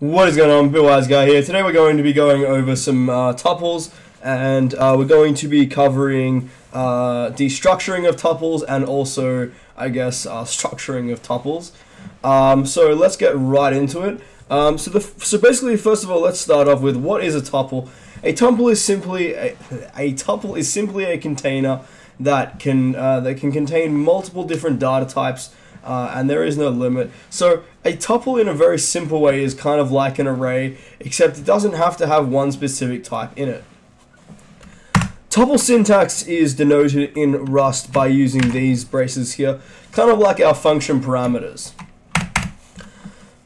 What is going on, BitWise Guy here. Today we're going to be going over some uh, tuples and uh, we're going to be covering uh, destructuring of tuples and also, I guess, uh, structuring of tuples. Um, so let's get right into it. Um, so, the, so basically, first of all, let's start off with what is a tuple. A tuple is simply a, a tuple is simply a container that can uh, that can contain multiple different data types uh, and there is no limit. So a tuple in a very simple way is kind of like an array, except it doesn't have to have one specific type in it. Tuple syntax is denoted in Rust by using these braces here, kind of like our function parameters.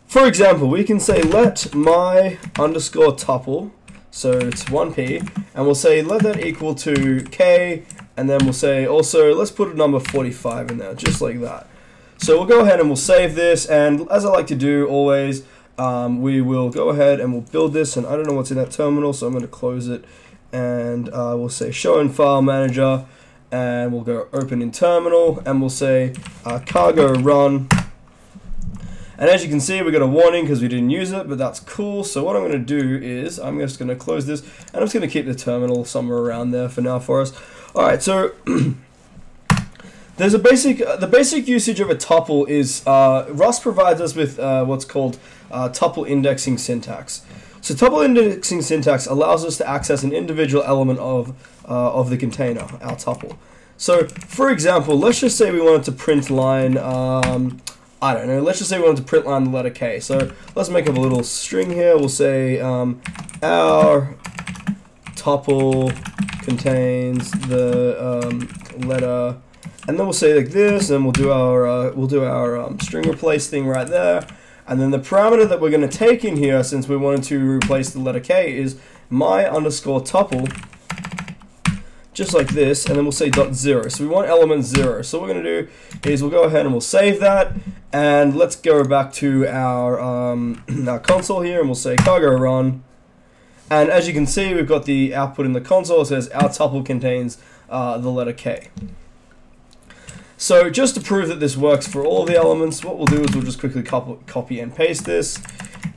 For example, we can say let my underscore tuple, so it's 1p, and we'll say let that equal to k, and then we'll say also let's put a number 45 in there, just like that. So we'll go ahead and we'll save this, and as I like to do always, um, we will go ahead and we'll build this, and I don't know what's in that terminal, so I'm going to close it, and uh, we'll say show in file manager, and we'll go open in terminal, and we'll say uh, cargo run, and as you can see, we got a warning because we didn't use it, but that's cool. So what I'm going to do is I'm just going to close this, and I'm just going to keep the terminal somewhere around there for now for us. All right, so There's a basic, uh, the basic usage of a tuple is, uh, Rust provides us with uh, what's called uh, tuple indexing syntax. So tuple indexing syntax allows us to access an individual element of, uh, of the container, our tuple. So, for example, let's just say we wanted to print line, um, I don't know, let's just say we wanted to print line the letter K. So let's make up a little string here. We'll say um, our tuple contains the um, letter and then we'll say like this, and we'll do our uh, we'll do our um, string replace thing right there. And then the parameter that we're going to take in here, since we wanted to replace the letter K, is my underscore tuple, just like this, and then we'll say dot zero. So we want element zero. So what we're going to do is we'll go ahead and we'll save that, and let's go back to our, um, our console here, and we'll say cargo run. And as you can see, we've got the output in the console. It says our tuple contains uh, the letter K. So just to prove that this works for all the elements, what we'll do is we'll just quickly copy and paste this,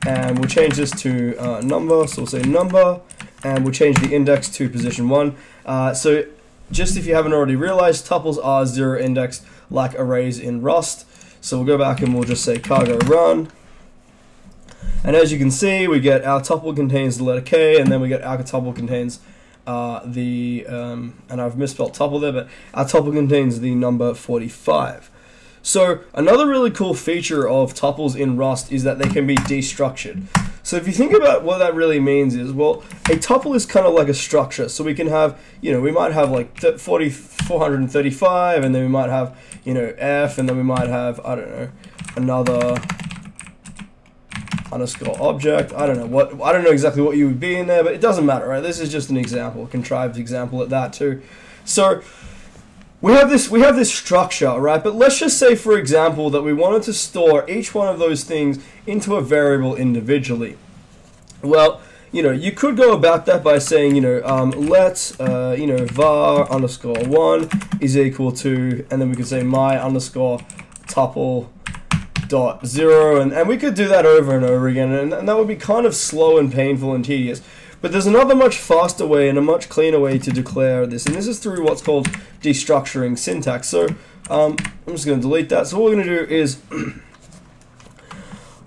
and we'll change this to uh, number, so we'll say number, and we'll change the index to position 1. Uh, so just if you haven't already realized, tuples are zero indexed like arrays in Rust. So we'll go back and we'll just say cargo run. And as you can see, we get our tuple contains the letter K, and then we get our tuple contains uh, the, um, and I've misspelled tuple there, but our tuple contains the number 45. So another really cool feature of tuples in Rust is that they can be destructured. So if you think about what that really means is, well, a tuple is kind of like a structure. So we can have, you know, we might have like 40, 435, and then we might have, you know, F, and then we might have, I don't know, another underscore object. I don't know what I don't know exactly what you would be in there, but it doesn't matter, right? This is just an example, contrived example at that too. So we have this we have this structure, right? But let's just say, for example, that we wanted to store each one of those things into a variable individually. Well, you know, you could go about that by saying, you know, um, let, uh, you know, var underscore one is equal to, and then we could say my underscore tuple dot zero, and, and we could do that over and over again, and, and that would be kind of slow and painful and tedious. But there's another much faster way and a much cleaner way to declare this, and this is through what's called destructuring syntax. So um, I'm just going to delete that. So what we're going to do is,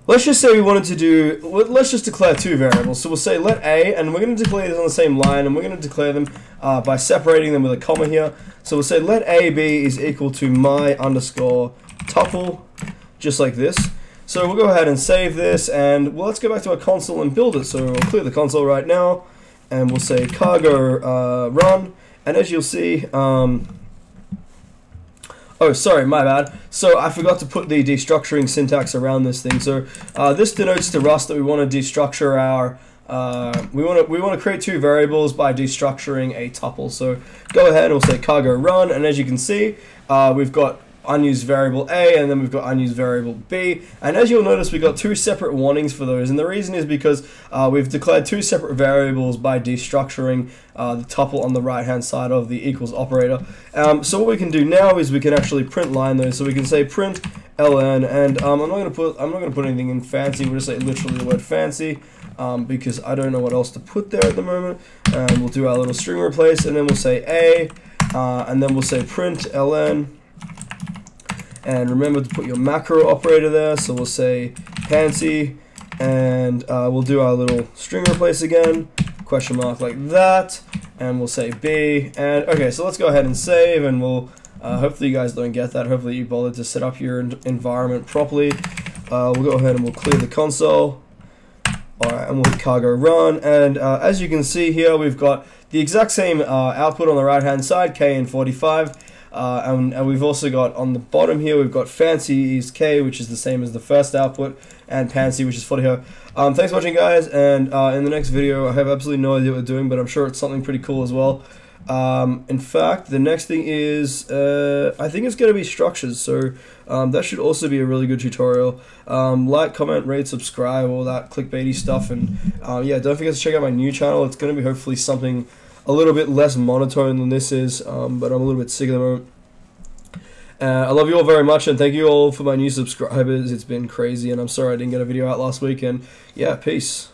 let's just say we wanted to do, let's just declare two variables. So we'll say let a, and we're going to declare this on the same line, and we're going to declare them uh, by separating them with a comma here. So we'll say let a be is equal to my underscore tuple just like this. So we'll go ahead and save this, and well, let's go back to our console and build it. So we'll clear the console right now, and we'll say cargo uh, run, and as you'll see, um, oh, sorry, my bad. So I forgot to put the destructuring syntax around this thing. So uh, this denotes to Rust that we want to destructure our uh, we want to we want to create two variables by destructuring a tuple. So go ahead and we'll say cargo run, and as you can see, uh, we've got unused variable A and then we've got unused variable B and as you'll notice we've got two separate warnings for those and the reason is because uh, we've declared two separate variables by destructuring uh, the tuple on the right hand side of the equals operator um, so what we can do now is we can actually print line those so we can say print ln, and um, I'm not gonna put I'm not gonna put anything in fancy. We'll just say literally the word fancy, um, because I don't know what else to put there at the moment. And we'll do our little string replace, and then we'll say a, uh, and then we'll say print ln. And remember to put your macro operator there. So we'll say fancy, and uh, we'll do our little string replace again, question mark like that, and we'll say b. And okay, so let's go ahead and save, and we'll uh, hopefully you guys don't get that. Hopefully you bothered to set up your environment properly. Uh, we'll go ahead and we'll clear the console. Alright, and we'll cargo run. And uh, as you can see here, we've got the exact same uh, output on the right hand side, K and 45. Uh, and, and, we've also got on the bottom here, we've got fancy is K, which is the same as the first output, and pansy, which is 40 here. Um, thanks for watching, guys, and uh, in the next video, I have absolutely no idea what we're doing, but I'm sure it's something pretty cool as well. Um, in fact, the next thing is, uh, I think it's going to be structures, so um, that should also be a really good tutorial. Um, like, comment, rate, subscribe, all that clickbaity stuff, and uh, yeah, don't forget to check out my new channel. It's going to be hopefully something a little bit less monotone than this is, um, but I'm a little bit sick of the moment. Uh, I love you all very much, and thank you all for my new subscribers. It's been crazy, and I'm sorry I didn't get a video out last week, and yeah, peace.